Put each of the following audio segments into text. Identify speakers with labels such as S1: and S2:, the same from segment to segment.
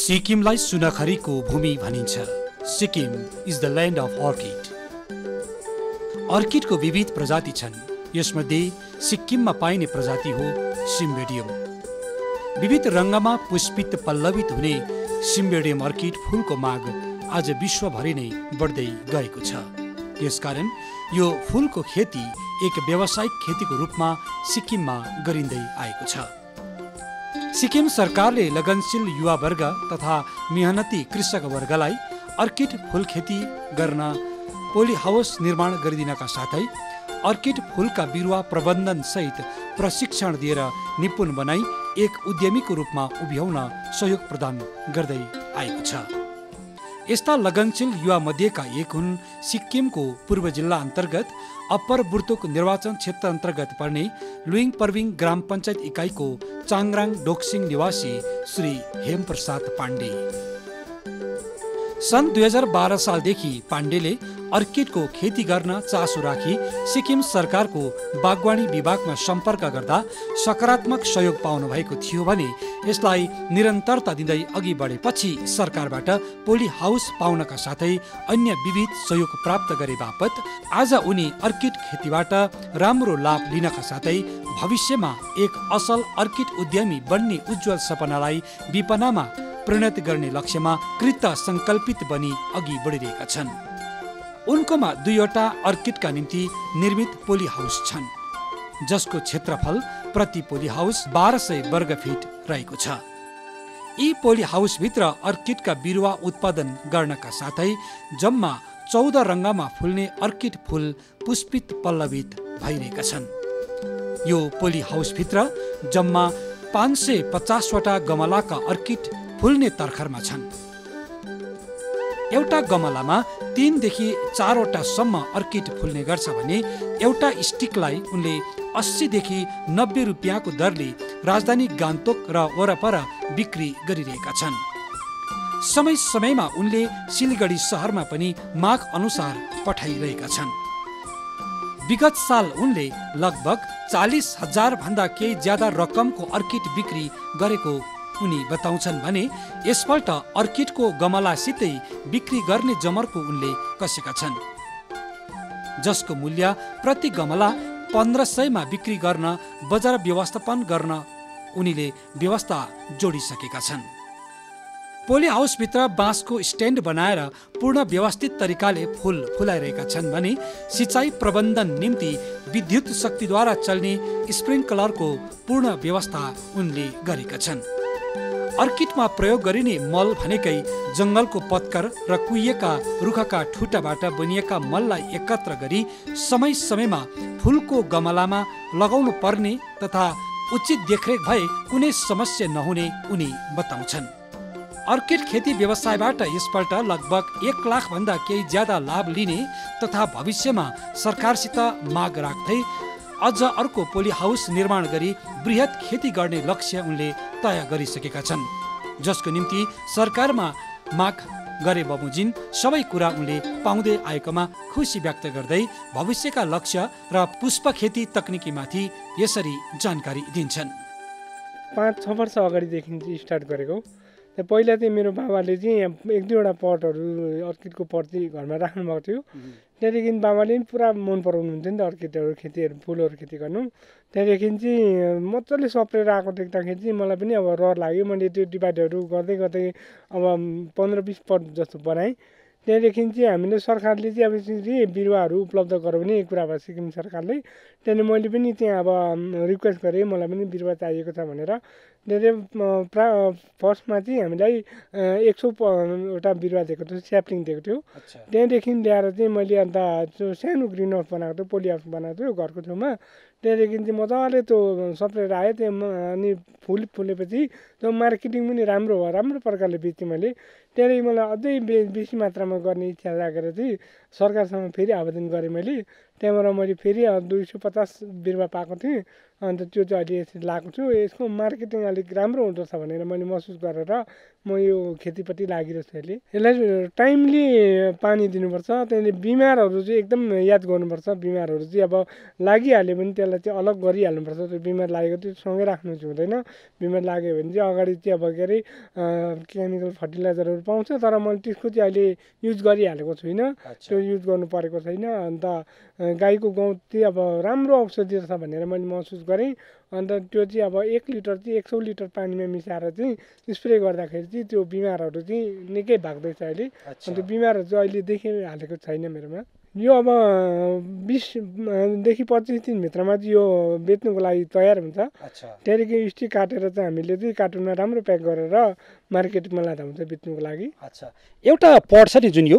S1: सिक्किमलाई सुनखरीको भूमि भनिन्छ। Sikkim is the land of orchid अर्किडको विविध प्रजाति छन्। यसमध्ये सिक्किममा पाइने प्रजाति हो सिम्बेडियम। विविध रङ्गमा पुष्पित पल्लवित हुने सिम्बेडियम अर्किड फुलको माग आज विश्वभरि नै बढ्दै गएको छ। यसकारण यो फुलको खेती एक व्यावसायिक खेतीको रूपमा सिक्किममा गरिँदै आएको छ। सिक्किम सरकारले लगनशील युवावर्ग तथा मेहनती कृषक वर्गलाई अर्किड फुल खेती गर्न पोली हाउस निर्माण गरिदिनका साथै अर्किड फुलका बिरुवा प्रबन्धन सहित प्रशिक्षण दिएर निपुण बनाई एक उद्यमीको रूपमा उभ्याउन सहयोग प्रदान गर्दै आएको छ। यस्ता लगनशील युवा मध्येका एक हुन् सिक्किमको पूर्व जिल्ला अन्तर्गत अप्पर बुर्तोक निर्वाचन क्षेत्र अन्तर्गत पर्ने लुइङ पर्विङ ग्राम पञ्चायत इकाइको चाङराङ डोक्सिङ निवासी श्री हेमप्रसाद पाण्डे। सन् दुई हजार बाह्र सालदेखि पाण्डेले अर्किडको खेती गर्न चासो राखी सिक्किम सरकारको बागवानी विभागमा सम्पर्क गर्दा सकारात्मक सहयोग पाउनु भएको थियो भने यसलाई निरन्तरता दिँदै अघि बढेपछि सरकारबाट पोली हाउस पाउनका साथै अन्य विविध सहयोग प्राप्त गरे बापत आज उनी अर्किड खेतीबाट राम्रो लाभ लिनका साथै भविष्यमा एक असल अर्किड उद्यमी बन्ने उज्जवल सपनालाई विपनामा परिणत गर्ने लक्ष्यमा कृत सङ्कल्पित बनी अघि बढिरहेका छन्। उनकोमा दुईवटा अर्किडका निम्ति निर्मित पोली हाउस छन् जसको क्षेत्रफल प्रति पोली हाउस बाह्र सय वर्ग फिट रहेको छ। यी पोली हाउसभित्र अर्किडका बिरुवा उत्पादन गर्नका साथै जम्मा चौध रङ्गमा फुल्ने अर्किड फुल पुष्पित पल्लवित भइरहेका छन्। यो पोली हाउसभित्र जम्मा पाँच सय पचासवटा गमलाका अर्किड फुल्ने तर्खरमा छन्। एउटा गमलामा तिनदेखि चारवटासम्म अर्किड फुल्ने गर्छ भने एउटा स्टिकलाई उनले अस्सीदेखि नब्बे रुपियाँको दरले राजधानी गान्तोक र वरपर बिक्री गरिरहेका छन्। समय समयमा उनले सिलगढी सहरमा पनि माग अनुसार पठाइरहेका छन्। विगत साल उनले लगभग चालिस हजार भन्दा केही ज्यादा रकमको अर्किड बिक्री गरेको उनी बताउँछन् भने यसपल्ट अर्किडको गमलासितै बिक्री गर्ने जमरको उनले कसेका छन्। जसको मूल्य प्रति गमला पन्ध्र सयमा बिक्री गर्न बजार व्यवस्थापन गर्न उनीले व्यवस्था जोडिसकेका छन्। पोली हाउसभित्र बाँसको स्ट्यान्ड बनाएर पूर्ण व्यवस्थित तरिकाले फुल फुलाइरहेका छन् भने सिँचाइ प्रबन्धन निम्ति विद्युत शक्तिद्वारा चल्ने स्प्रिङ्कलरको पूर्ण व्यवस्था उनले गरेका छन्। अर्किडमा प्रयोग गरिने मल भनेकै जङ्गलको पत्कर र कुहिएका रुखका ठुटाबाट बनिएका मललाई एकत्र गरी समय समयमा फुलको गमलामा लगाउनु पर्ने तथा उचित देखरेख भए कुनै समस्या नहुने उनी बताउँछन्। अर्किड खेती व्यवसायबाट यसपल्ट लगभग एक लाख भन्दा केही ज्यादा लाभ लिने तथा भविष्यमा सरकारसित माग राख्दै अझ अर्को पोली हाउस निर्माण गरी वृहत खेती गर्ने लक्ष्य उनले तय गरिसकेका छन्। जसको निम्ति सरकारमा माग गरे बमोजिम सबै कुरा उनले पाउँदै आएकोमा खुसी व्यक्त गर्दै भविष्यका लक्ष्य र पुष्प खेती तकनिकीमाथि यसरी जानकारी दिन्छन्।
S2: पाँच छ वर्ष अगाडिदेखि स्टार्ट गरेको पहिला चाहिँ मेरो बाबाले चाहिँ एक दुईवटा पटहरू अर्किडको पट चाहिँ घरमा राख्नुभएको थियो। त्यहाँदेखि बाबाले पनि पुरा मन पराउनुहुन्थ्यो नि त अर्किडहरू खेतीहरू फुलहरू खेती गर्नु। त्यहाँदेखि चाहिँ मजाले सप्रेर आएको देख्दाखेरि चाहिँ मलाई पनि अब रहर लाग्यो। मैले त्यो डिभाइडहरू गर्दै गर्दै अब पन्ध्र बिस पट जस्तो बनाएँ। त्यहाँदेखि चाहिँ हामीले सरकारले चाहिँ अब यसरी बिरुवाहरू उपलब्ध गराउने कुरा भयो सिक्किम सरकारले। त्यहाँदेखि मैले पनि त्यहाँ अब रिक्वेस्ट गरेँ मलाई पनि बिरुवा चाहिएको छ भनेर। धेरै प्रा फर्स्टमा चाहिँ हामीलाई एक सौ एउटा बिरुवा दिएको थियो स्याप्लिङ दिएको थियो। त्यहाँदेखि ल्याएर चाहिँ मैले अन्त त्यो सानो ग्रिन हाउस बनाएको थियो पोली हाउस बनाएको थियो घरको छेउमा। त्यहाँदेखि चाहिँ मजाले त्यो सप्रेर आयो त्यो अनि फुल फुलेपछि त्यो मार्केटिङ पनि राम्रो भयो राम्रो प्रकारले बेचेँ मैले। त्यहाँदेखि मलाई अझै बे बेसी मात्रामा गर्ने इच्छा लागेर चाहिँ सरकारसँग फेरि आवेदन गरेँ मैले। त्यहाँबाट मैले फेरि दुई सय पचास बिरुवा पाएको थिएँ। अन्त त्यो चाहिँ अहिले यसरी लगाएको छु। यसको मार्केटिङ अलिक राम्रो हुँदो रहेछ भनेर मैले महसुस गरेर म यो खेतीपट्टि लागिरहेको छु अहिले। यसलाई टाइमली पानी दिनुपर्छ। त्यहाँदेखि बिमारहरू चाहिँ एकदम याद गर्नुपर्छ। बिमारहरू चाहिँ अब लागिहाल्यो भने त्यसलाई चाहिँ अलग गरिहाल्नुपर्छ। त्यो बिमार लागेको त्यो सँगै राख्नु चाहिँ हुँदैन। बिमार लाग्यो भने चाहिँ अगाडि चाहिँ अब के अरे केमिकल फर्टिलाइजरहरू पाउँछ तर मैले त्यसको चाहिँ अहिले युज गरिहालेको छुइनँ। त्यो युज गर्नु परेको छैन। अन्त गाईको गहुँत चाहिँ अब राम्रो औषधि रहेछ भनेर मैले महसुस गरेँ। अन्त त्यो चाहिँ अब एक लिटर चाहिँ एक सौ लिटर पानीमा मिसाएर चाहिँ स्प्रे गर्दाखेरि चाहिँ त्यो बिमारहरू चाहिँ निकै भाग्दैछ अहिले। अन्त बिमारहरू चाहिँ अहिले देखिहालेको छैन मेरोमा। यो अब बिसदेखि पच्चिस दिनभित्रमा चाहिँ यो बेच्नुको लागि तयार हुन्छ। त्यहाँदेखि स्टिक काटेर चाहिँ हामीले चाहिँ कार्टुनमा राम्रो प्याक गरेर मार्केटमा लाँदा हुन्छ बेच्नुको लागि।
S1: अच्छा। एउटा पट छ नि जुन यो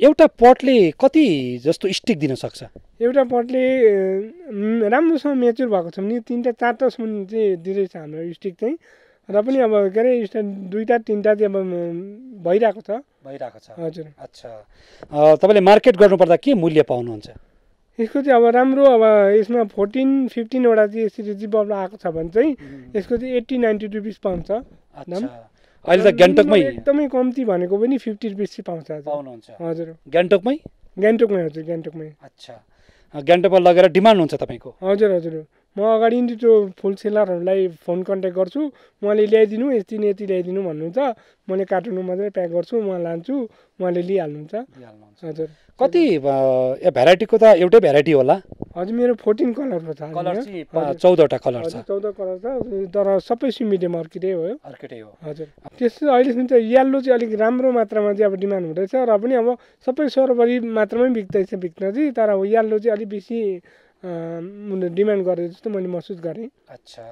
S1: एउटा पटले कति जस्तो स्टिक दिन सक्छ?
S2: एउटा पटले राम्रोसँग मेच्योर भएको छ भने तिनवटा चारवटासम्म चाहिँ दिँदैछ हाम्रो स्टिक चाहिँ। र पनि अब के अरे दुईवटा तिनवटा चाहिँ अब भइरहेको छ।
S1: भइरहेको छ।
S2: हजुर।
S1: अच्छा। तपाईँले मार्केट गर्नुपर्दा के मूल्य पाउनुहुन्छ?
S2: यसको चाहिँ अब राम्रो अब यसमा फोर्टिन फिफ्टिनवटा चाहिँ यसरी चाहिँ बल्ब आएको छ भने चाहिँ यसको चाहिँ एट्टी नाइन्टी रुपिस पाउँछ।
S1: अहिले त गान्तोकमै
S2: एकदमै कम्ती भनेको पनि फिफ्टी रुपिस चाहिँ पाउँछ
S1: पाउनुहुन्छ।
S2: हजुर।
S1: गान्तोकमै?
S2: गान्तोकमै हजुर गान्तोकमै।
S1: अच्छा। गान्तोकमा लगेर डिमान्ड हुन्छ तपाईँको?
S2: हजुर हजुर। म अगाडि नै त्यो फुल सेलरहरूलाई फोन कन्ट्याक्ट गर्छु। उहाँले ल्याइदिनु यति न यति ल्याइदिनु भन्नुहुन्छ। मैले कार्टुनमा मात्रै प्याक गर्छु उहाँ लान्छु उहाँले लिइहाल्नुहुन्छ। हजुर।
S1: कति भेराइटीको त एउटै भेराइटी होला?
S2: हजुर मेरो फोर्टिन कलरको छ
S1: चौधवटा कलर छ।
S2: चौध कलर छ। तर सबै सिमिडियम अर्किडै हो।
S1: अर्किडै हो।
S2: हजुर। त्यस्तो अहिलेसम्म चाहिँ येल्लो चाहिँ अलिक राम्रो मात्रामा चाहिँ अब डिमान्ड हुँदैछ। र पनि अब सबै सरोबरी मात्रामै बिक्दैछ बिक्न चाहिँ। तर अब येल्लो चाहिँ अलिक बेसी अँ, डिमान्ड गरेको जस्तो मैले महसुस गरेँ।
S1: अच्छा।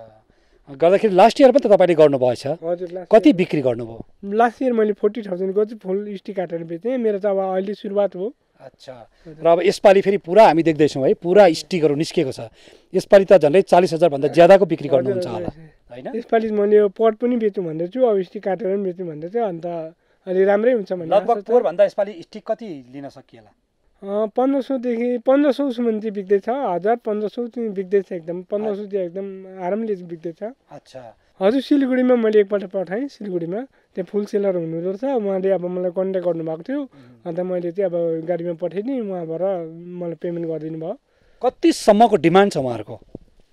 S1: गर्दाखेरि लास्ट इयर पनि त तपाईँले गर्नुभएछ।
S2: हजुर
S1: कति बिक्री गर्नुभयो?
S2: लास्ट इयर मैले फोर्टी थाउजन्डको चाहिँ फुल स्टिक काटेर बेचेँ। मेरो त अब अहिले सुरुवात हो।
S1: अच्छा। र अब यसपालि फेरि पुरा हामी देख्दैछौँ है पुरा स्टिकहरू निस्केको छ। यसपालि त झन्डै चालिस हजारभन्दा ज्यादाको बिक्री गर्नुहुन्छ होला होइन?
S2: यसपालि मैले यो पट पनि बेचौँ भन्दैछु अब स्टिक काटेर पनि बेचौँ भन्दैछु अन्त अलि राम्रै हुन्छ भन्ने
S1: लगभग। पोहोरभन्दा यसपालि स्टिक कति लिन सकिएला?
S2: पन्ध्र सौदेखि पन्ध्र सौसम्म चाहिँ बिक्दैछ। हजार पन्ध्र सौ चाहिँ बिक्दैछ एकदम। पन्ध्र सौ चाहिँ एकदम आरामले बिक्दैछ।
S1: अच्छा।
S2: हजुर सिलगढीमा मैले एकपल्ट पठाएँ सिलगढीमा। त्यहाँ फुल सेलर हुनुहुँदो रहेछ। उहाँले अब मलाई कन्ट्याक्ट गर्नुभएको थियो। अन्त मैले चाहिँ अब गाडीमा पठाइदिएँ। उहाँबाट मलाई पेमेन्ट गरिदिनु भयो।
S1: कतिसम्मको डिमान्ड छ उहाँहरूको?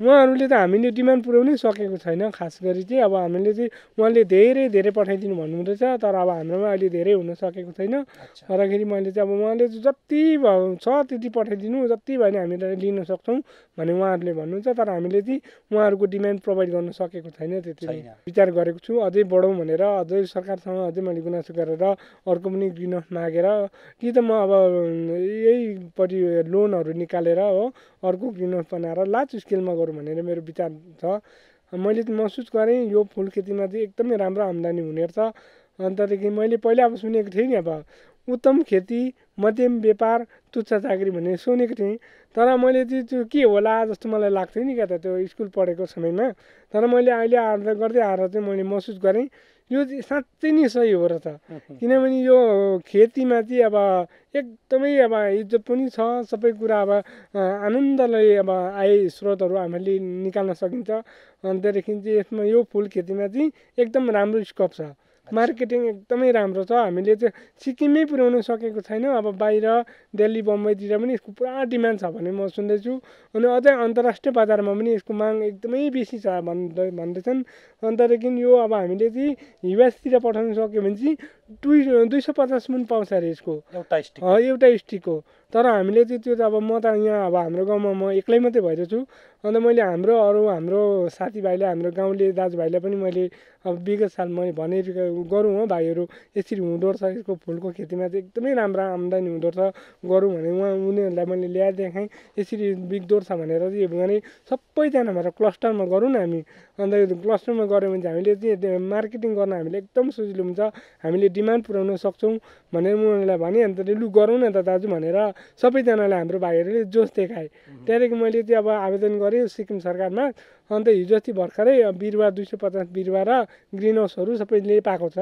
S2: उहाँहरूले त हामीले डिमान्ड पुर्याउनै सकेको छैन। खास गरी चाहिँ अब हामीले चाहिँ उहाँले धेरै धेरै पठाइदिनु भन्नुहुँदैछ तर अब हाम्रोमा अहिले धेरै हुन सकेको छैन। गर्दाखेरि मैले चाहिँ अब उहाँले जति छ त्यति पठाइदिनु जति भयो भने हामीले लिन सक्छौँ भने उहाँहरूले भन्नुहुन्छ तर हामीले चाहिँ उहाँहरूको डिमान्ड प्रोभाइड गर्न सकेको छैन त्यति। विचार गरेको छु अझै बढौँ भनेर अझै सरकारसँग अझै मैले गुनासो गरेर अर्को पनि ग्रिन मागेर कि त म अब यहीपट्टि लोनहरू निकालेर हो अर्को ग्रिन बनाएर लार्ज स्केलमा गरौँ? भनेर मेरो विचार छ मैले महसुस गरेँ यो फुल खेतीमा चाहिँ एकदमै राम्रो आम्दानी हुने रहेछ। अन्तदेखि मैले पहिला अब सुनेको थिएँ नि अब उत्तम खेती मध्यम व्यापार तुच्छ चाकरी भन्ने सुनेको थिएँ। तर मैले चाहिँ त्यो के होला जस्तो मलाई लाग्थ्यो नि क्या त त्यो स्कुल पढेको समयमा। तर मैले अहिले आएर गर्दै आएर चाहिँ मैले महसुस गरेँ। यो साँच्चै नै सही हो रहेछ किनभने यो खेतीमा चाहिँ अब एकदमै अब इज्जत पनि छ सबै कुरा अब आनन्दले अब आय स्रोतहरू हामीले निकाल्न सकिन्छ। अन्तदेखि चाहिँ यसमा यो फुल खेतीमा चाहिँ एकदम राम्रो स्कोप छ। मार्केटिङ एकदमै राम्रो छ। हामीले चाहिँ सिक्किममै पुर्याउन सकेको छैन। अब बाहिर दिल्ली बम्बईतिर पनि यसको पुरा डिमान्ड छ भन्ने म सुन्दैछु। अनि अझै अन्तर्राष्ट्रिय बजारमा पनि यसको माग एकदमै बेसी छ भन्दै भन्दैछन्। अन्तदेखि यो अब हामीले चाहिँ हिवासतिर पठाउन सक्यो भने चाहिँ दुई दुई सय पचास पनि पाउँछ अरे यसको।
S1: एउटा स्टिक
S2: एउटा स्टिक हो। तर हामीले चाहिँ त्यो त अब म त यहाँ अब हाम्रो गाउँमा म एक्लै मात्रै भइरहेको छु अन्त मैले हाम्रो अरू हाम्रो साथीभाइलाई हाम्रो गाउँले दाजुभाइलाई पनि मैले अब विगत साल मैले भने गरौँ हो भाइहरू। यसरी हुँदो रहेछ यसको फुलको खेतीमा चाहिँ एकदमै राम्रो आम्दानी हुँदो रहेछ गरौँ भने उहाँ उनीहरूलाई मैले ल्याएर देखाएँ यसरी बिग्दो रहेछ भनेर चाहिँ भने सबैजना भएर क्लस्टरमा गरौँ न हामी। अन्त क्लस्टरमा गऱ्यो भने चाहिँ हामीले चाहिँ मार्केटिङ गर्न हामीले एकदम सजिलो हुन्छ। हामीले डिमान्ड पुर्याउन सक्छौँ भनेर उनीहरूलाई भने अन्त लु गरौँ न त दाजु भनेर सबैजनालाई हाम्रो भाइहरूले जोस देखाए। त्यहाँदेखि मैले चाहिँ अब आवेदन गरेँ सिक्किम सरकारमा। अन्त हिजो अस्ति भर्खरै बिरुवा दुई सय पचास बिरुवा र ग्रिन हाउसहरू सबैले पाएको छ।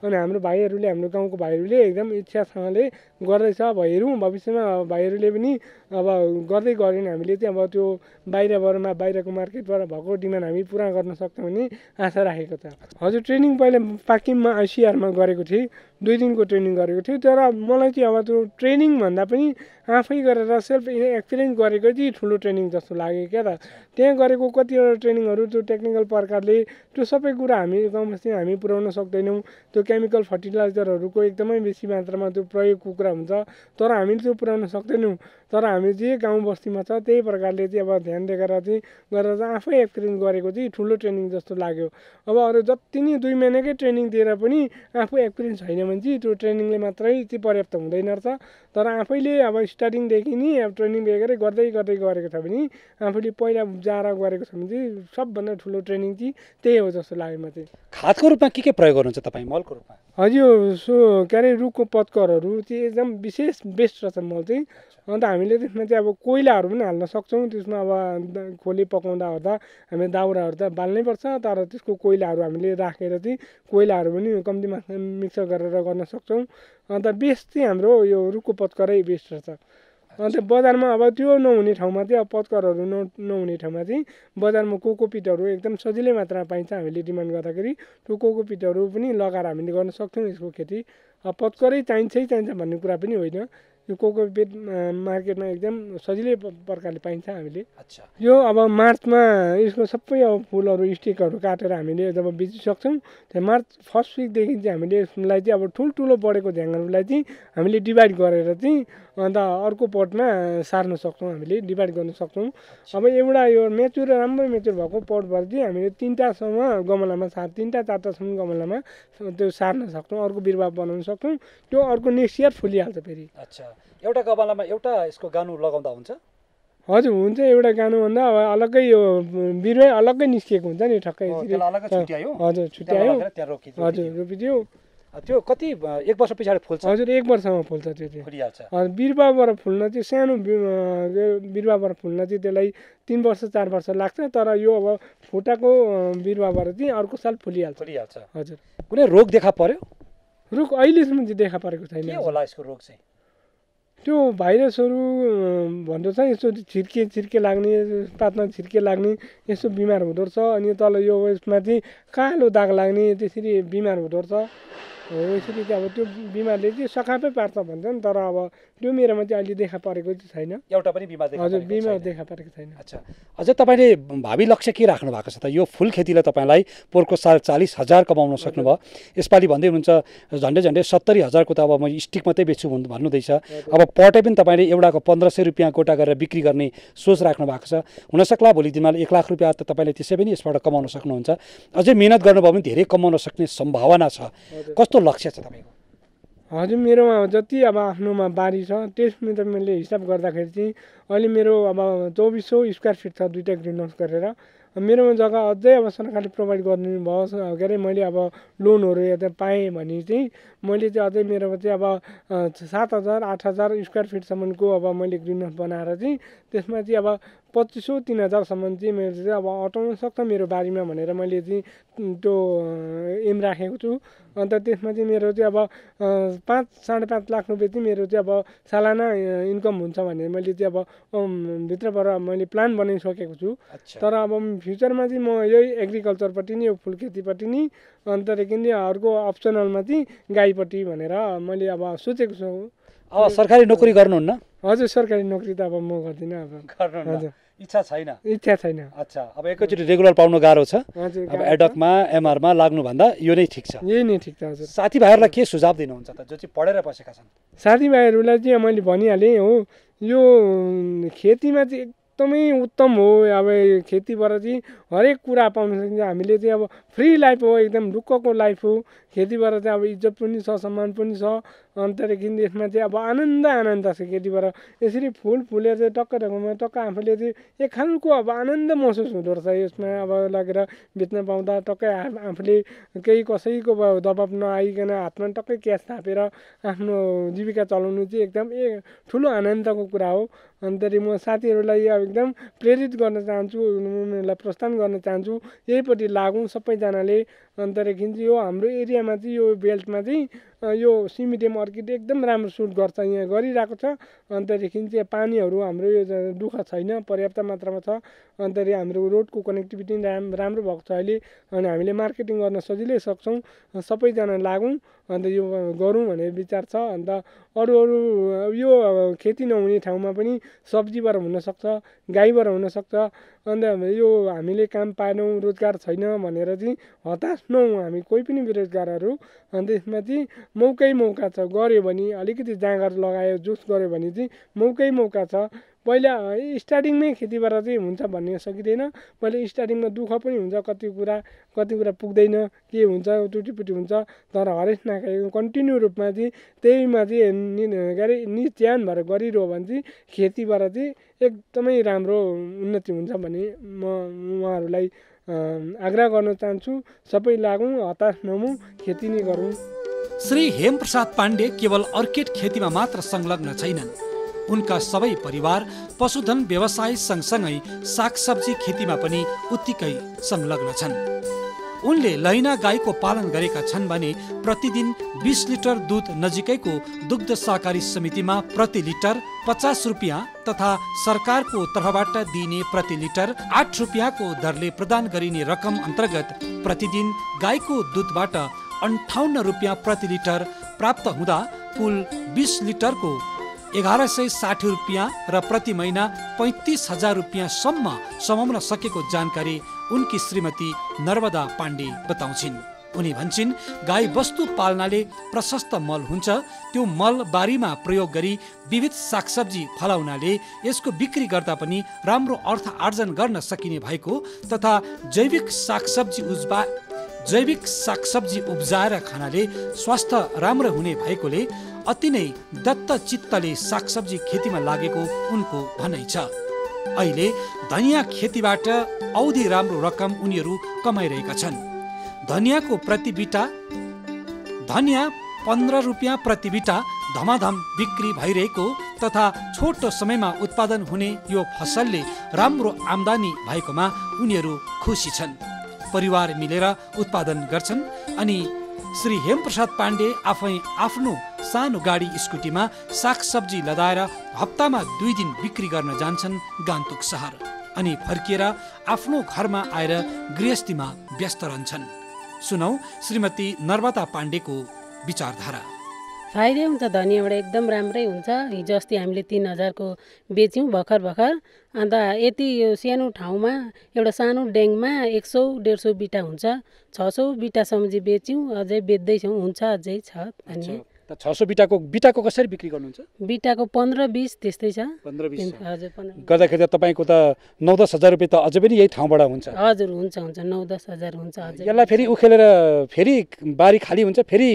S2: अनि हाम्रो भाइहरूले हाम्रो गाउँको भाइहरूले एकदम इच्छासँगले गर्दैछ। अब हेरौँ भविष्यमा भाइहरूले पनि अब गर्दै गऱ्यो भने हामीले चाहिँ अब त्यो बाहिरबाटमा बाहिरको मार्केटबाट भएको डिमान्ड हामी पुरा गर्न सक्छौँ भन्ने आशा राखेको छ। हजुर ट्रेनिङ पहिला पाकिममा आइसिआरमा गरेको थिएँ। दुई दिनको ट्रेनिङ गरेको थियो तर मलाई चाहिँ अब त्यो ट्रेनिङ भन्दा पनि आफै गरेर सेल्फ एक्सपिरियन्स गरेको चाहिँ ठुलो ट्रेनिङ जस्तो लाग्यो क्या त। त्यहाँ गरेको कतिवटा ट्रेनिङहरू त्यो टेक्निकल प्रकारले त्यो सबै कुरा हामी गाउँ बस्तीमा हामी पुर्याउन सक्दैनौँ। त्यो केमिकल फर्टिलाइजरहरूको एकदमै बेसी मात्रामा त्यो प्रयोगको कुरा हुन्छ तर हामीले त्यो पुर्याउन सक्दैनौँ। तर हामी जे गाउँ बस्तीमा छ त्यही प्रकारले चाहिँ अब ध्यान दिएर चाहिँ गरेर चाहिँ आफै एक्सपिरियन्स गरेको चाहिँ ठुलो ट्रेनिङ जस्तो लाग्यो। अब अरू जति नै दुई महिनाकै ट्रेनिङ दिएर पनि आफू एक्सपिरियन्स छैन भने चाहिँ त्यो ट्रेनिङले मात्रै चाहिँ पर्याप्त हुँदैन रहेछ। तर आफैले अब स्टार्टिङदेखि नै अब ट्रेनिङ बेगरै गर्दै गर्दै गरेको छ भने आफूले पहिला जाएर गरेको छ भने चाहिँ सबभन्दा ठुलो ट्रेनिङ चाहिँ त्यही हो जस्तो लाग्यो म चाहिँ।
S1: खादको रूपमा के के प्रयोग गर्नुहुन्छ तपाईँ मलको रूपमा?
S2: हजुर सो के अरे रुखको पत्करहरू चाहिँ एकदम विशेष बेस्ट रहेछ मल चाहिँ। अन्त हामीले त्यसमा चाहिँ अब कोइलाहरू पनि हाल्न सक्छौँ। त्यसमा अब खोले पकाउँदा ओर्दा हामी दाउराहरू त बाल्नै पर्छ तर त्यसको कोइलाहरू हामीले राखेर चाहिँ कोइलाहरू पनि कम्ती मात्रामा मिक्सर गरेर गर्न सक्छौँ। अन्त बेस्ट चाहिँ हाम्रो यो रुखको पत्करै बेस्ट रहेछ। अन्त बजारमा अब त्यो नहुने ठाउँमा चाहिँ अब पत्करहरू न नहुने ठाउँमा चाहिँ बजारमा कोकोपिटहरू एकदम सजिलै मात्रामा पाइन्छ हामीले डिमान्ड गर्दाखेरि। त्यो कोकोपिटहरू पनि लगाएर हामीले गर्न सक्छौँ यसको खेती। अब पत्करै चाहिन्छै चाहिन्छ भन्ने कुरा पनि होइन। यो कोकोपिट अँ, मार्केटमा एकदम सजिलै प्रकारले पाइन्छ हामीले। यो अब मार्चमा यसको सबै अब फुलहरू स्टिकहरू काटेर हामीले जब बेचिसक्छौँ त्यो मार्च फर्स्ट विकदेखि चाहिँ हामीले यसलाई चाहिँ अब ठुल्ठुलो बढेको झ्याङहरूलाई चाहिँ हामीले डिभाइड गरेर चाहिँ अन्त अर्को पटमा सार्न सक्छौँ हामीले डिभाइड गर्न सक्छौँ। अब एउटा यो मेच्युर राम्रो मेच्युर भएको पटबाट चाहिँ हामीले तिनवटासम्म गमलामा सार तिनवटा चारवटासम्म गमलामा त्यो सार्न सक्छौँ अर्को बिरुवा बनाउन सक्छौँ त्यो अर्को नेक्स्ट इयर फुलिहाल्छ फेरि।
S1: अच्छा। एउटा गमलामा एउटा यसको गानु लगाउँदा हुन्छ?
S2: हजुर हुन्छ एउटा गानुभन्दा अब अलग्गै यो बिरुवै अलग्गै निस्किएको हुन्छ नि ठक्कै हजुर छुट्यायो। हजुर रोपिदियो
S1: त्यो कति एक वर्ष पछाडि फुल्छ?
S2: हजुर एक वर्षमा फुल्छ त्यो चाहिँ हजुर बिरुवाबाट फुल्न चाहिँ सानो बिरुवाबाट फुल्न चाहिँ त्यसलाई तिन वर्ष चार वर्ष लाग्छ तर यो अब फुटाको बिरुवाबाट चाहिँ अर्को साल फुलिहाल्छ।
S1: फुलिहाल्छ।
S2: हजुर।
S1: कुनै रोग देखा पर्यो?
S2: रुख अहिलेसम्म चाहिँ देखा परेको छैन।
S1: होला यसको रोग चाहिँ?
S2: त्यो भाइरसहरू भन्नु छ यस्तो छिर्के छिर्के लाग्ने पातमा छिर्के लाग्ने यस्तो बिमार हुँदो रहेछ। अनि तल यो यसमा चाहिँ कालो दाग लाग्ने त्यसरी बिमार हुँदो रहेछ। यसरी चाहिँ अब त्यो बिमारले चाहिँ सखापै पार्छ भन्छन् तर अब त्यो मेरोमा चाहिँ अहिले देखा परेको चाहिँ छैन।
S1: एउटा पनि बिमार देखा
S2: हजुर बिमार। देखा परेको छैन।
S1: अच्छा। अझ तपाईँले भावी लक्ष्य के राख्नु भएको छ त? यो फुल खेतीले तपाईँलाई पोहोरको साल चालिस हजार कमाउन सक्नुभयो। यसपालि भन्दै हुनुहुन्छ झन्डै झन्डै सत्तरी हजारको त अब म स्टिक मात्रै बेच्छु भन्- भन्नुहुँदैछ। अब पटै पनि तपाईँले एउटाको पन्ध्र सय रुपियाँ गोटा गरेर बिक्री गर्ने सोच राख्नु भएको छ। हुनसक्ला भोलि दिनमा एक लाख रुपियाँ त तपाईँले त्यसै पनि यसबाट कमाउन सक्नुहुन्छ। अझै मिहिनेत गर्नुभयो भने धेरै कमाउन सक्ने सम्भावना छ।
S2: हजुर।
S1: कस्तो लक्ष्य छ तपाईँको?
S2: हजुर मेरोमा जति अब आफ्नोमा बारी छ त्यसमा त मैले हिसाब गर्दाखेरि चाहिँ अहिले मेरो अब चौबिस सौ स्क्वायर फिट छ दुइटा ग्रिन हाउस गरेर। मेरोमा जग्गा अझै अब सरकारले प्रोभाइड गरिदिनु भयो के अरे मैले अब लोनहरू यता पाएँ भने चाहिँ मैले चाहिँ अझै मेरोमा चाहिँ अब सात हजार आठ हजार स्क्वायर फिटसम्मको अब मैले ग्रिन हाउस बनाएर चाहिँ त्यसमा चाहिँ अब पच्चिस सौ तिन हजारसम्म चाहिँ मेरो चाहिँ अब अटाउन सक्छ मेरो बारीमा भनेर मैले चाहिँ त्यो एम राखेको छु। अन्त त्यसमा चाहिँ मेरो चाहिँ अब पाँच साढे पाँच लाख रुपियाँ चाहिँ मेरो चाहिँ अब सालाना इन्कम हुन्छ भनेर मैले चाहिँ अब भित्रबाट मैले प्लान बनाइसकेको छु। तर अब फ्युचरमा चाहिँ म यही एग्रिकल्चरपट्टि नै यो फुल खेतीपट्टि नै अन्त त्यहाँदेखि अर्को अप्सनलमा चाहिँ गाईपट्टि भनेर मैले अब सोचेको छु।
S1: अब सरकारी नोकरी गर्नुहुन्न?
S2: हजुर सरकारी नोकरी त अब म गर्दिनँ अब।
S1: गर्नुहुन्न।
S2: हजुर।
S1: इच्छा छैन।
S2: इच्छा छैन।
S1: अच्छा अब एकैचोटि रेगुलर पाउनु गाह्रो छ। अब। एडकमा एमआरमा लाग्नुभन्दा यो नै ठिक छ।
S2: यही नै ठिक छ हजुर।
S1: साथीभाइहरूलाई के सुझाव दिनुहुन्छ त? जो चाहिँ पढेर बसेका छन्।
S2: साथीभाइहरूलाई चाहिँ मैले भनिहालेँ हो यो खेतीमा चाहिँ एकदमै उत्तम हो। अब खेतीबाट चाहिँ हरेक कुरा पाउन सकिन्छ। हामीले चाहिँ अब फ्री लाइफ हो एकदम ढुक्कको लाइफ हो। खेतीबाट चाहिँ अब इज्जत पनि छ सम्मान पनि छ। अनि त्यहाँदेखि यसमा चाहिँ अब आनन्द आनन्द छ। खेतीबाट यसरी फुल फुलेर चाहिँ टक्क ढङ्गमा टक्क आफूले चाहिँ एक खालको अब आनन्द महसुस हुँदो रहेछ यसमा अब लगेर बेच्न पाउँदा टक्कै आफूले केही कसैको दबाब नआइकन हातमा टक्कै क्यास थापेर आफ्नो जीविका चलाउनु चाहिँ एकदम ए ठुलो आनन्दको कुरा हो। अनि त्यहाँदेखि म साथीहरूलाई अब एकदम प्रेरित गर्न चाहन्छु उनीहरूलाई प्रोत्साहन गर्न चाहन्छु। यहीपट्टि लागौँ सबैजनाले। अनि त्यहाँदेखि चाहिँ यो हाम्रो एरियामा चाहिँ यो बेल्टमा चाहिँ यो सिमिडियम अर्किड एकदम राम्रो सुट गर्छ यहाँ गरिरहेको छ। अनि त्यहाँदेखि चाहिँ पानीहरू हाम्रो यो दुःख छैन पर्याप्त मात्रामा छ। अनि त्यहाँदेखि हाम्रो रोडको कनेक्टिभिटी राम राम्रो भएको छ अहिले। अनि हामीले मार्केटिङ गर्न सजिलै सक्छौँ सबैजना लागौँ अन्त यो गरौँ भन्ने विचार छ। अन्त अरू अरू यो खेती नहुने ठाउँमा पनि सब्जीबाट हुनसक्छ गाईबाट हुनसक्छ। अन्त यो हामीले काम पाएनौँ रोजगार छैन भनेर चाहिँ हताश नहौँ हामी कोही पनि बेरोजगारहरू। अन्त यसमा चाहिँ मौकै मौका छ गऱ्यो भने अलिकति जाँगर लगायो जोस गऱ्यो भने चाहिँ मौकै मौका छ। पहिला स्टार्टिङमै खेतीबाट चाहिँ हुन्छ भन्ने सकिँदैन। पहिला स्टार्टिङमा दुःख पनि हुन्छ कति कुरा कति कुरा पुग्दैन के हुन्छ टुटीपुटी हुन्छ तर हरेस नखाएको कन्टिन्यू रूपमा चाहिँ त्यहीमा चाहिँ के अरे निच्यान भएर गरिरह्यो भने चाहिँ खेतीबाट चाहिँ एकदमै राम्रो उन्नति हुन्छ भन्ने म उहाँहरूलाई आग्रह गर्न चाहन्छु। सबै लागौँ हताश नहौँ खेती नै गरौँ।
S1: श्री हेमप्रसाद पाण्डे केवल अर्किड खेतीमा मात्र संलग्न छैनन्। उनका सबै परिवार पशुधन व्यवसाय सँगसँगै सागसब्जी खेतीमा पनि उत्तिकै संलग्न छन्। उनले लैना गाईको पालन गरेका छन् भने प्रतिदिन बिस लिटर दुध नजिकैको दुग्ध सहकारी समितिमा प्रति लिटर पचास रुपियाँ तथा सरकारको तर्फबाट दिइने प्रति लिटर आठ रुपियाँको दरले प्रदान गरिने रकम अन्तर्गत प्रतिदिन गाईको दुधबाट अन्ठाउन्न रुपियाँ प्रति लिटर प्राप्त हुँदा कुल बिस लिटरको एघार सय साठी रुपियाँ र प्रति महिना पैँतिस हजार रुपियाँसम्म समाउन सकेको जानकारी उनकी श्रीमती नर्मदा पाण्डे बताउँछिन्। उनी भन्छन् गाई वस्तु पाल्नाले प्रशस्त मल हुन्छ त्यो मल बारीमा प्रयोग गरी विविध सागसब्जी फलाउनाले यसको बिक्री गर्दा पनि राम्रो अर्थ आर्जन गर्न सकिने भएको तथा जैविक सागसब्जी उज्बा जैविक सागसब्जी उब्जाएर खानाले स्वास्थ्य राम्रो हुने भएकोले अति नै दत्त चित्तले सागसब्जी खेतीमा लागेको उनको भनाइ छ। अहिले धनियाँ खेतीबाट औधी राम्रो रकम उनीहरू कमाइरहेका छन्। धनियाँको प्रति बिटा धनियाँ पन्ध्र रुपियाँ प्रति बिटा धमाधम बिक्री भइरहेको तथा छोटो समयमा उत्पादन हुने यो फसलले राम्रो आम्दानी भएकोमा उनीहरू खुसी छन्। परिवार मिलेर उत्पादन गर्छन् अनि श्री हेमप्रसाद पाण्डे आफै आफ्नो सानो गाडी स्कुटीमा सागसब्जी लदाएर हप्तामा दुई दिन बिक्री गर्न जान्छन् गान्तोक सहर अनि फर्किएर आफ्नो घरमा आएर गृहस्थीमा व्यस्त रहन्छन्। सुनौ श्रीमती नर्मदा पाण्डेको विचारधारा।
S3: फाइदै हुन्छ धनियाँबाट एकदम राम्रै हुन्छ। हिजो अस्ति हामीले तिन हजारको बेच्यौँ भर्खर भर्खर। अन्त यति यो सानो ठाउँमा एउटा सानो ड्याङमा एक सौ डेढ सौ बिटा हुन्छ। छ सौ बिटासम्म चाहिँ बेच्यौँ अझै बेच्दैछौँ हुन्छ अझै छ धनियाँ
S4: त छ सौ बिटाको बिटाको कसरी बिक्री गर्नुहुन्छ?
S3: बिटाको पन्ध्र बिस त्यस्तै छ।
S4: पन्ध्र बिस।
S3: हजुर
S4: गर्दाखेरि त तपाईँको त नौ दस हजार रुपियाँ त अझै पनि यही ठाउँबाट हुन्छ।
S3: हजुर हुन्छ हुन्छ नौ दस हजार हुन्छ अझै।
S4: यसलाई फेरि उखेलेर फेरि बारी खाली हुन्छ फेरि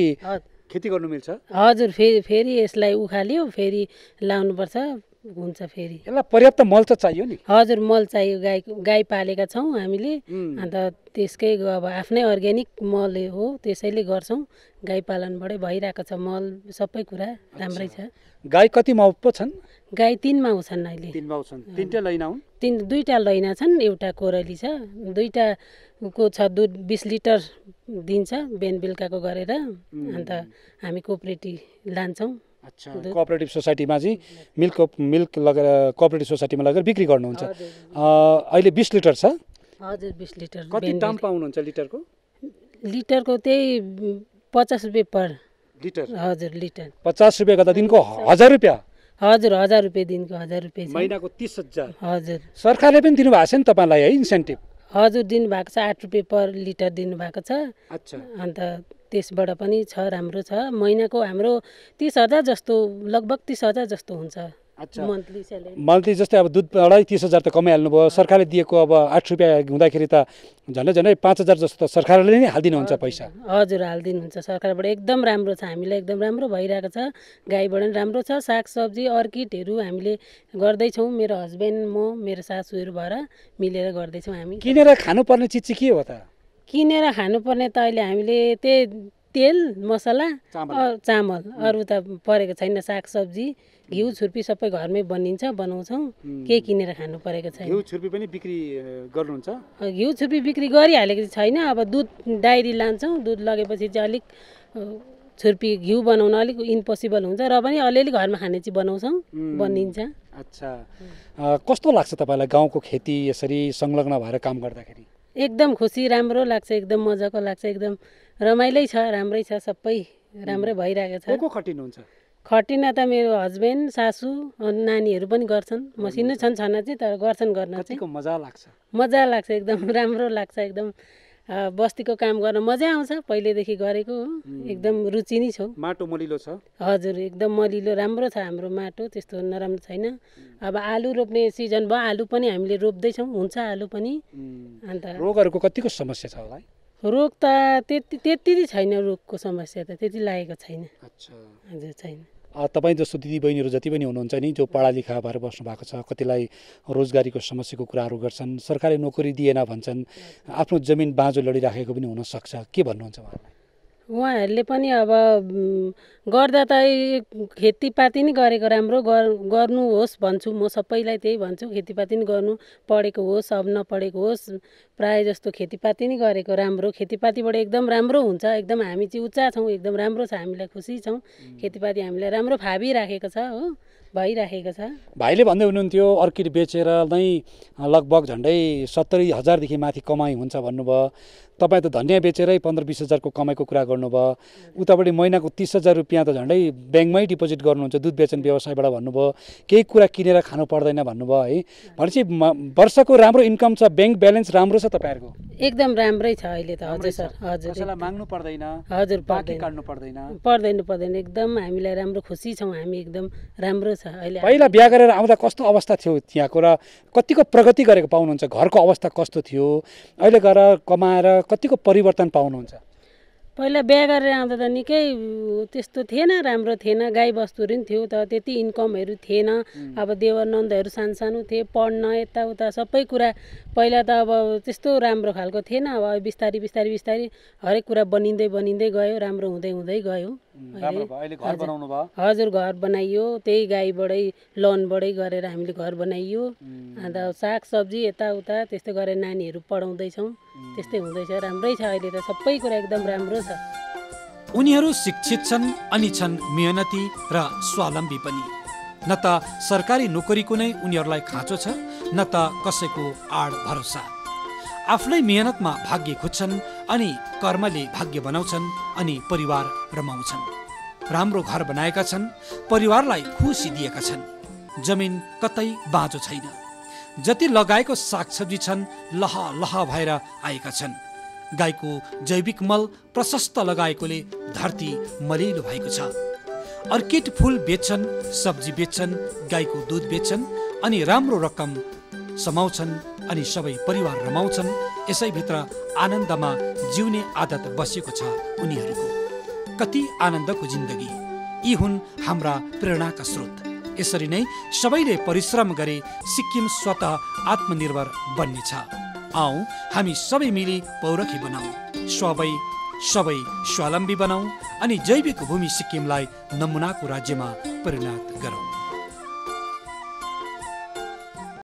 S4: खेती गर्नु मिल्छ?
S3: हजुर फेरि फेरि यसलाई उखाल्यो फेरि लाउनुपर्छ। हुन्छ फेरि।
S4: यसलाई पर्याप्त मल त चाहियो नि।
S3: हजुर मल चाहियो। गाईको गाई पालेका छौँ हामीले। अन्त त्यसकै अब आफ्नै अर्ग्यानिक मल हो त्यसैले गर्छौँ। गाई पालनबाटै भइरहेको छ मल सबै कुरा राम्रै छ।
S4: गाई कति माउ पो छन्?
S3: गाई तिन माउ छन् अहिले।
S4: तिन माउ छन्। तिनटै लैना हुन्?
S3: तिन दुईवटा लैना छन् एउटा कोरली छ। दुईवटाको छ दुध बिस लिटर दिन्छ बिहान बेलुकाको गरेर अन्त हामी कोअपरेटिभ लान्छौँ।
S4: अच्छा। कोअपरेटिभ सोसाइटीमा चाहिँ मिल्क मिल्क लगेर कोअपरेटिभ सोसाइटीमा लगेर बिक्री गर्नुहुन्छ। अहिले बिस लिटर छ?
S3: हजुर बिस लिटर।
S4: कति दाम पाउनुहुन्छ लिटरको।
S3: लिटरको त्यही पचास रुपियाँ पर।
S4: लिटर?
S3: हजुर लिटर।
S4: पचास रुपियाँ गर्दा दिनको हजार रुपियाँ?
S3: हजुर हजार रुपियाँ दिनको हजार रुपियाँ
S4: महिनाको तिस हजार।
S3: हजुर।
S4: सरकारले पनि दिनुभएको छ नि तपाईँलाई है इन्सेन्टिभ?
S3: हजुर दिनुभएको छ आठ रुपियाँ पर लिटर दिनुभएको छ।
S4: अच्छा।
S3: अन्त त्यसबाट पनि छ राम्रो छ। महिनाको हाम्रो तिस हजार जस्तो लगभग तिस हजार जस्तो हुन्छ मन्थली
S4: मन्थली जस्तै अब दुध अढाई तिस हजार त कमाइहाल्नु भयो सरकारले दिएको अब आठ रुपियाँ हुँदाखेरि त झन्डै झन्डै पाँच हजार जस्तो त सरकारले नै हालिदिनुहुन्छ पैसा।
S3: हजुर हालिदिनुहुन्छ। सरकारबाट एकदम राम्रो छ हामीलाई एकदम राम्रो भइरहेको छ। गाईबाट पनि राम्रो छ सागसब्जी अर्किडहरू हामीले गर्दैछौँ। मेरो हस्बेन्ड म मेरो सासूहरू भएर मिलेर गर्दैछौँ हामी।
S4: किनेर खानुपर्ने चिज चाहिँ के हो त?
S3: किनेर खानुपर्ने त अहिले हामीले त्यही तेल मसला
S4: चामल।
S3: अरू त परेको छैन सागसब्जी घिउ छुर्पी सबै घरमै बनिन्छ बनाउँछौँ। केही किनेर खानु परेको छैन।
S4: घिउ छुर्पी पनि बिक्री गर्नुहुन्छ?
S3: घिउ छुर्पी बिक्री गरिहालेको चाहिँ छैन। अब दुध डायरी लान्छौँ। दुध लगेपछि चाहिँ अलिक छुर्पी घिउ बनाउन अलिक इम्पोसिबल हुन्छ र पनि अलिअलि घरमा खाने चाहिँ बनाउँछौँ। बनिन्छ।
S4: अच्छा। कस्तो लाग्छ तपाईँलाई गाउँको खेती यसरी संलग्न भएर काम गर्दाखेरि?
S3: एकदम खुसी राम्रो लाग्छ एकदम मजाको लाग्छ एकदम रमाइलै छ राम्रै छ सबै राम्रै भइरहेको छ।
S4: को खटिनुहुन्छ?
S3: खटिना त मेरो हस्बेन्ड सासू अनि नानीहरू पनि गर्छन्। मसिनो छन् छन चाहिँ तर गर्छन् गर्न चाहिँ।
S4: मजा लाग्छ?
S3: मजा लाग्छ एकदम राम्रो लाग्छ एकदम बस्तीको काम गर्न मजा आउँछ। पहिल्यैदेखि गरेको हो। एकदम रुचि नै छौँ।
S4: माटो मलिलो छ?
S3: हजुर एकदम मलिलो राम्रो छ हाम्रो माटो त्यस्तो नराम्रो छैन। अब आलु रोप्ने सिजन भयो आलु पनि हामीले रोप्दैछौँ हुन्छ आलु पनि। अन्त
S4: रोगहरूको कतिको समस्या छ होला
S3: रोग त त्यति त्यति छैन रोगको समस्या त त्यति लागेको छैन।
S4: अच्छा।
S3: हजुर छैन।
S4: तपाईँ जस्तो दिदीबहिनीहरू जति पनि हुनुहुन्छ नि जो पढालिखा भएर बस्नु भएको छ कतिलाई रोजगारीको समस्याको कुराहरू गर्छन् सरकारले नोकरी दिएन भन्छन् आफ्नो जमिन बाँझो लडिराखेको पनि हुनसक्छ के भन्नुहुन्छ उहाँलाई?
S3: उहाँहरूले पनि अब गर्दा त खेतीपाती नै गरेको राम्रो गर गर्नुहोस् भन्छु म सबैलाई त्यही भन्छु। खेतीपाती नै गर्नु पढेको होस् अब नपढेको होस् प्रायः जस्तो खेतीपाती नै गरेको राम्रो। खेतीपातीबाट एकदम राम्रो हुन्छ एकदम हामी चाहिँ उच्चा छौँ एकदम राम्रो छ हामीलाई खुसी छौँ। खेतीपाती हामीलाई राम्रो फाबिराखेको छ हो भइराखेको छ।
S4: भाइले भन्दै हुनुहुन्थ्यो अर्किड बेचेर नै लगभग झन्डै सत्तरी हजारदेखि माथि कमाइ हुन्छ भन्नुभयो। तपाईँ त धनियाँ बेचेरै पन्ध्र बिस हजारको कमाइको कुरा गर्नुभयो। उतापट्टि महिनाको तिस हजार रुपियाँ त झन्डै ब्याङ्कमै डिपोजिट गर्नुहुन्छ दुध बेचन व्यवसायबाट भन्नुभयो। केही कुरा किनेर खानु पर्दैन भन्नुभयो है। भनेपछि वर्षको राम्रो इन्कम छ ब्याङ्क ब्यालेन्स राम्रो छ तपाईँहरूको?
S3: एकदम राम्रै छ अहिले त हजुर सर हजुर।
S4: माग्नु पर्दैन
S3: हजुर
S4: काट्नु पर्दैन।
S3: पर्दैन पर्दैन। एकदम हामीलाई राम्रो खुसी छौँ हामी एकदम राम्रो छ। अहिले
S4: पहिला बिहा गरेर आउँदा कस्तो अवस्था थियो त्यहाँको र कतिको प्रगति गरेको पाउनुहुन्छ? घरको अवस्था कस्तो थियो? अहिले गएर कमाएर कतिको परिवर्तन पाउनुहुन्छ?
S3: पहिला बिहा गरेर आउँदा त निकै त्यस्तो थिएन राम्रो थिएन। गाई बस्तुहरू पनि थियो त त्यति इन्कमहरू थिएन। अब देवर नन्दहरू सानो सानो थिए पढ्न यताउता सबै कुरा पहिला त अब त्यस्तो राम्रो खालको थिएन। अब बिस्तारी बिस्तारी बिस्तारी हरेक कुरा बनिँदै बनिँदै गयो राम्रो हुँदै हुँदै गयो। हजुर। घर बनाइयो। त्यही गाईबाटै लोनबाटै गरेर हामीले घर बनाइयो। अन्त साग सब्जी यताउता त्यस्तै गरेर नानीहरू पढाउँदैछौँ। त्यस्तै हुँदैछ राम्रै छ अहिले त सबै कुरा एकदम राम्रो छ।
S1: उनीहरू शिक्षित छन् अनि छन् मेहनती र स्वावलम्बी पनि। न त सरकारी नोकरीको नै उनीहरूलाई खाँचो छ न त कसैको आड भरोसा। आफ्नै मेहनतमा भाग्य खोज्छन् अनि कर्मले भाग्य बनाउँछन् अनि परिवार रमाउँछन्। राम्रो घर बनाएका छन् परिवारलाई खुसी दिएका छन्। जमिन कतै बाँझो छैन। जति लगाएको सागसब्जी छन् लह लह भएर आएका छन्। गाईको जैविक मल प्रशस्त लगाएकोले धरती मलिलो भएको छ। अर्किड फुल बेच्छन् सब्जी बेच्छन् गाईको दुध बेच्छन् अनि राम्रो रकम समाउँछन् अनि सबै परिवार रमाउँछन् यसैभित्र आनन्दमा जिउने आदत बसेको छ उनीहरूको। कति आनन्दको जिन्दगी। यी हुन् हाम्रा प्रेरणाका स्रोत। यसरी नै सबैले परिश्रम गरे सिक्किम स्वत आत्मनिर्भर बन्नेछ। आऊ हामी सबै मिली पौरखी बनाऊ सबै सबै स्वावलम्बी बनाऊ अनि जैविक भूमि सिक्किमलाई नमुनाको राज्यमा परिणत गरौँ।